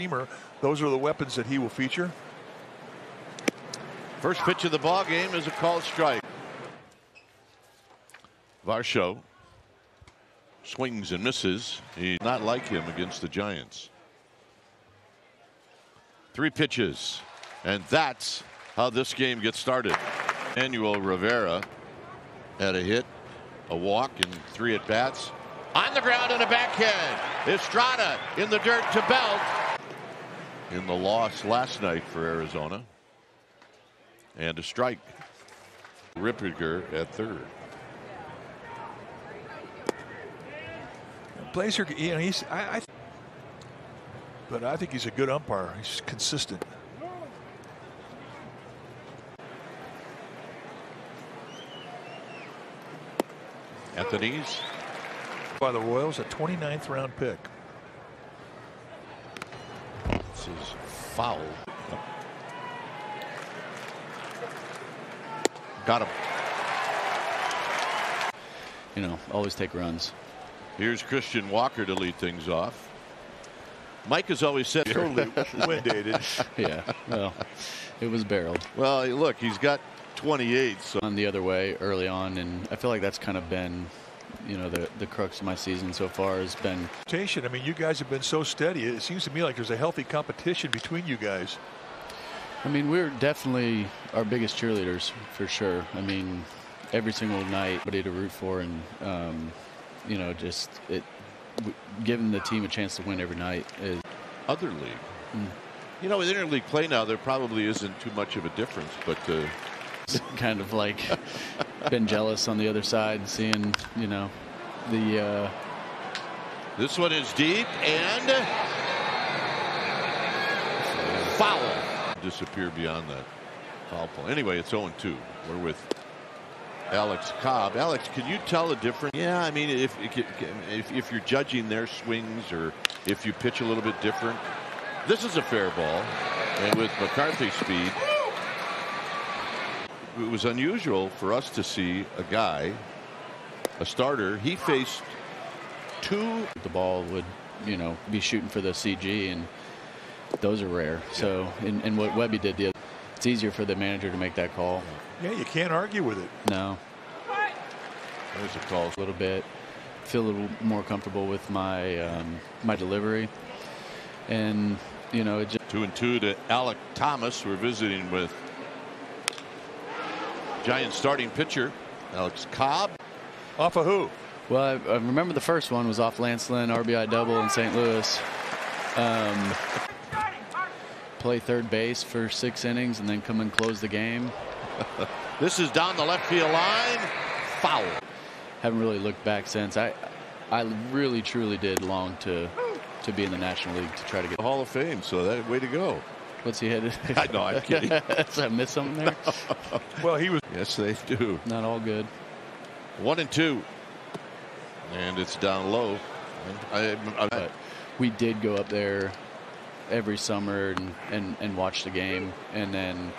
Steamer, those are the weapons that he will feature. First pitch of the ball game is a called strike. Varsho swings and misses. He's not like him against the Giants. Three pitches, and that's how this game gets started. Manuel Rivera had a hit, a walk, and three at bats. On the ground and a backhand. Estrada in the dirt to Belt. In the loss last night for Arizona. And a strike. Ripperger at third. Blaser, you know, he's I, I but I think he's a good umpire. He's consistent. Anthony's by the Royals, a 29th round pick. This is foul. Got him. You know, always take runs. Here's Christian Walker to lead things off. Mike has always said totally wind dated. yeah, well, it was barreled. Well, look, he's got 28. So on the other way early on, and I feel like that's kind of been, you know, the the crux of my season so far has been. I mean, you guys have been so steady. It seems to me like there's a healthy competition between you guys. I mean, we're definitely our biggest cheerleaders for sure. I mean, every single night, somebody to root for, and um, you know, just it giving the team a chance to win every night is other league. Mm. You know, with interleague play now, there probably isn't too much of a difference, but uh... kind of like been jealous on the other side, seeing you know the. Uh... This one is deep and foul. Disappear beyond that foul pole. Anyway, it's 0 2. We're with Alex Cobb. Alex, can you tell the difference? Yeah, I mean, if, if if you're judging their swings or if you pitch a little bit different, this is a fair ball, and with McCarthy's speed, it was unusual for us to see a guy, a starter. He faced two. The ball would, you know, be shooting for the CG, and those are rare. So, and, and what Webby did the it's easier for the manager to make that call. Yeah, you can't argue with it. No. There's a call. A little bit. Feel a little more comfortable with my um, my delivery, and you know, it just two and two to Alec Thomas. We're visiting with Giant starting pitcher Alex Cobb. Off of who? Well, I, I remember the first one was off Lance Lynn, RBI double in St. Louis. Um, play third base for six innings and then come and close the game. this is down the left field line. Foul. Haven't really looked back since. I I really truly did long to to be in the National League to try to get the Hall of Fame. So that way to go. What's he headed? I know, I'm kidding. Did I miss something there? well, he was. Yes, they do. Not all good. One and two. And it's down low. I, I, but we did go up there every summer and, and, and watched the game, and then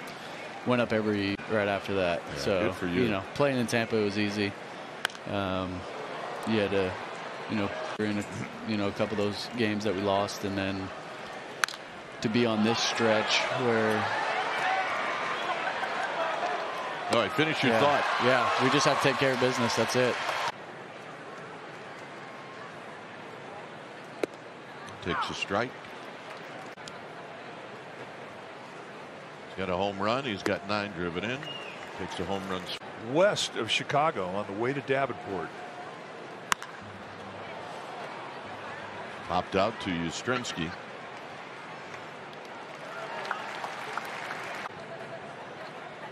went up every right after that. Yeah, so you. you. know, playing in Tampa was easy. Um, you had to, you know, in a, you know a couple of those games that we lost, and then to be on this stretch where. All right, finish your yeah, thought. Yeah, we just have to take care of business. That's it. Takes a strike. He's got a home run. He's got nine driven in. Takes a home run. West of Chicago on the way to Davenport. Popped out to Yastrzemski.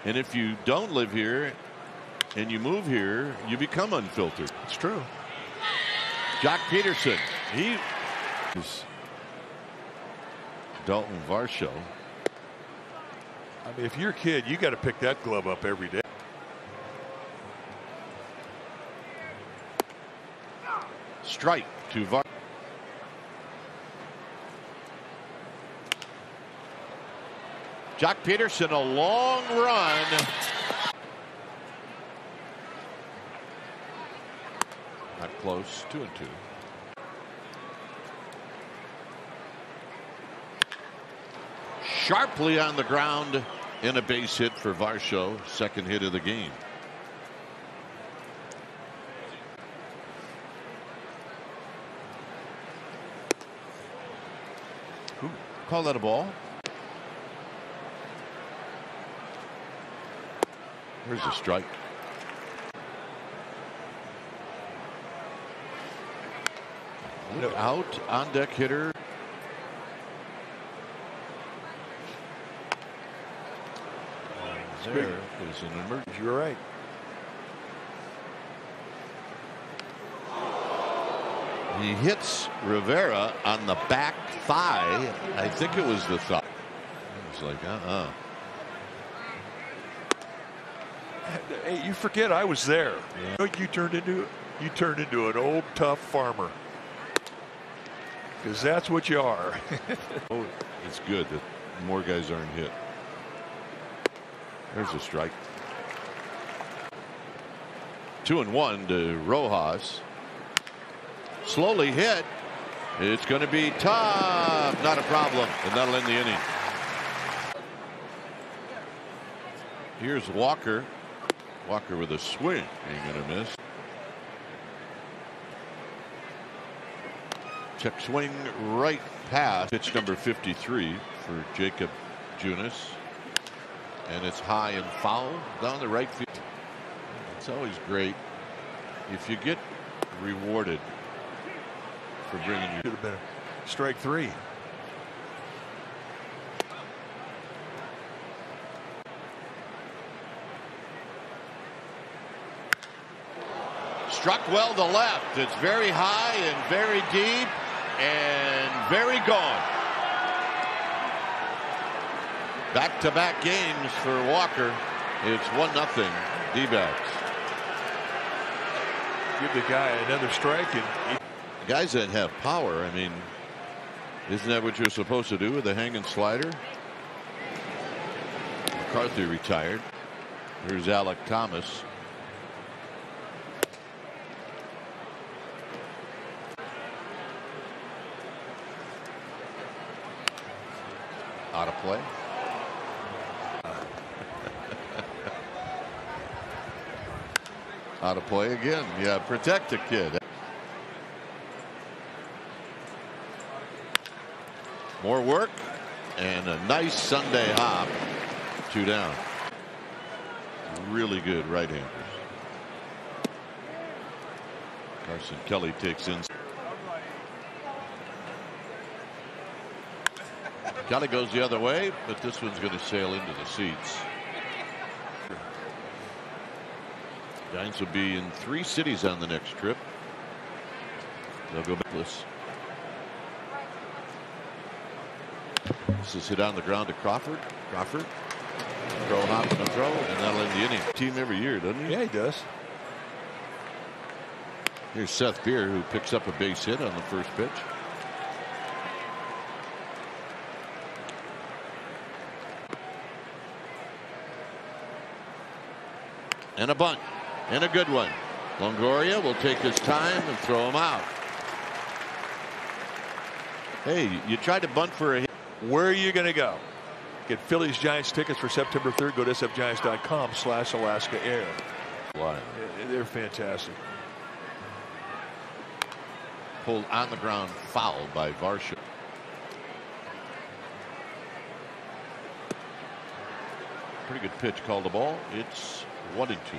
And if you don't live here and you move here, you become unfiltered. It's true. Joc Pederson, He is Daulton Varsho. I mean, if you're a kid, you got to pick that glove up every day. Strike to Var. Joc Pederson, a long run. Not close, two and two. sharply on the ground in a base hit for Varsho, second hit of the game. Called that a ball? Here's a strike. Look out on deck hitter. There is an emergency. You're right. He hits Rivera on the back thigh. I think it was the thigh. It was like, uh-uh. Hey, you forget I was there. You, know, you turned into you turned into an old tough farmer. Because that's what you are. oh, it's good that more guys aren't hit. There's a strike. Two and one to Rojas. Slowly hit. It's going to be tough. Not a problem. And that'll end the inning. Here's Walker. Walker with a swing. Ain't going to miss. Check swing right past. Pitch number 53 for Jakob Junis. And it's high and foul down the right field. It's always great if you get rewarded for bringing you. Should have been strike three. Struck well to left. It's very high and very deep and very gone. Back to back games for Walker. It's 1 0 D backs. Give the guy another strike and guys that have power. I mean, isn't that what you're supposed to do with a hanging slider? McCarthy retired. Here's Alec Thomas. Play. Out of play again. Yeah, protect the kid. More work and a nice Sunday hop. Two down. Really good right handers. Carson Kelly takes in. Kelly goes the other way, but this one's going to sail into the seats. Giants will be in three cities on the next trip. They'll go backless. This is hit on the ground to Crawford. Crawford. Throw hop and throw, and that'll end the inning. Team every year, doesn't he? Yeah, he does. Here's Seth Beer, who picks up a base hit on the first pitch. And a bunt. And a good one. Longoria will take his time and throw him out. Hey, you tried to bunt for a hit. Where are you going to go? Get Phillies Giants tickets for September 3rd. Go to sfgiants.com slash Alaska Air. They're fantastic. Pulled on the ground, foul by Varsho. Pretty good pitch, called the ball. It's one and two.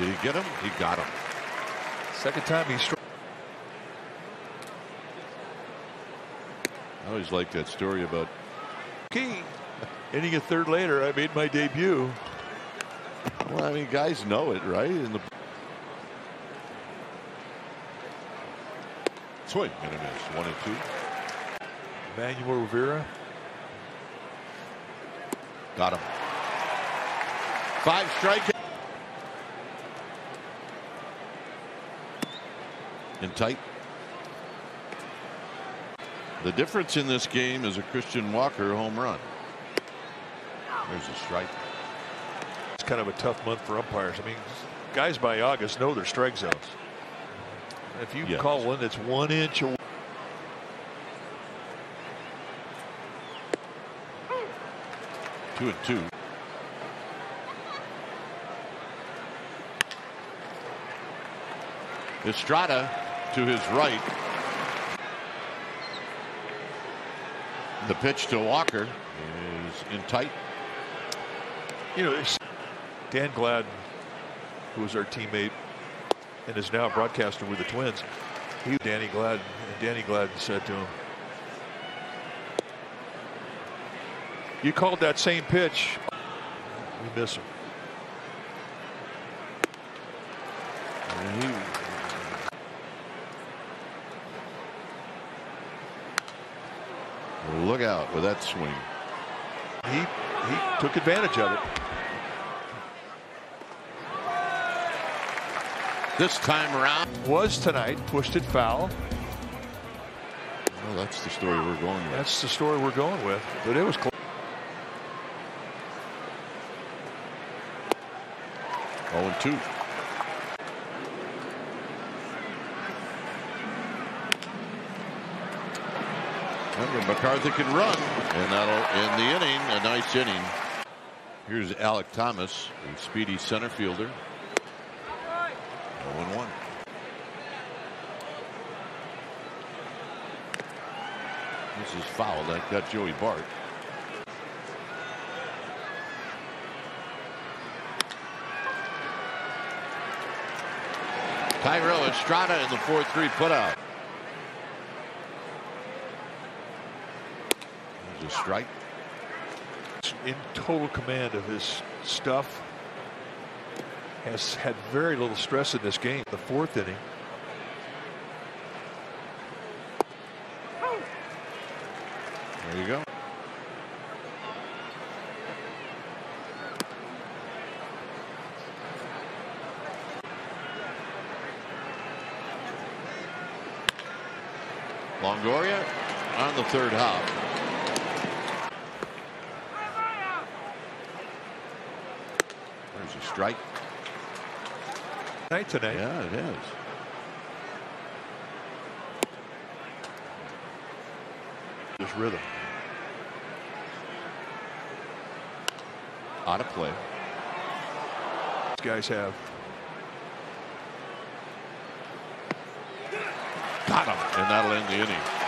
Did he get him? He got him. Second time he struck. I always like that story about Key. Inning a third later, I made my debut. Well, I mean, guys know it, right? In the swing and a miss, one and two. Manuel Rivera. Got him. Five strike. In tight. The difference in this game is a Christian Walker home run. There's a strike. It's kind of a tough month for umpires. I mean, guys by August know their strike zones. If you Yes. call one that's one inch away. Two and two. Estrada to his right. The pitch to Walker is in tight. You know, Dan Gladden, who was our teammate and is now a broadcaster with the Twins, he, Danny Gladden, Danny Gladden said to him, "You called that same pitch. We miss him." And he- Look out with that swing. He he took advantage of it. This time around. Was tonight pushed it foul. Well, that's the story we're going with. That's the story we're going with. But it was close. Oh and 2. Remember, McCarthy can run, and that'll end the inning. A nice inning. Here's Alec Thomas, a speedy center fielder. 0 1. This is foul. That got Joey Bart. Thairo Estrada in the 4-3 putout. There's a strike. in total command of his stuff. Has had very little stress in this game. The fourth inning. There you go. Longoria on the third hop. There's a strike. Night tonight. Yeah, it is. This rhythm. Out of play. These guys have. Got him. And that'll end the inning.